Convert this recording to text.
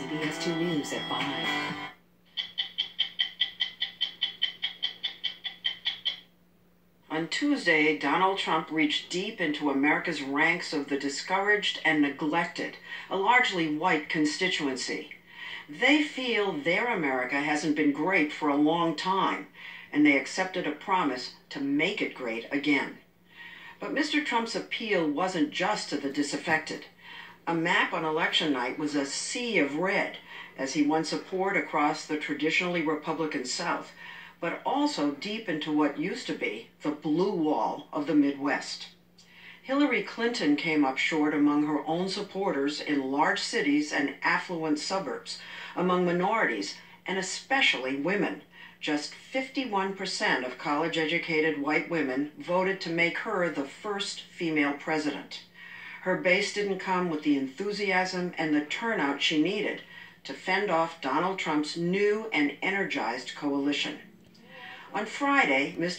CBS 2 News at 5. On Tuesday, Donald Trump reached deep into America's ranks of the discouraged and neglected, a largely white constituency. They feel their America hasn't been great for a long time, and they accepted a promise to make it great again. But Mr. Trump's appeal wasn't just to the disaffected. A map on election night was a sea of red as he won support across the traditionally Republican South but also deep into what used to be the blue wall of the Midwest. Hillary Clinton came up short among her own supporters in large cities and affluent suburbs, among minorities, and especially women. Just 51% of college educated white women voted to make her the first female president. Her base didn't come with the enthusiasm and the turnout she needed to fend off Donald Trump's new and energized coalition. On Friday, Mr.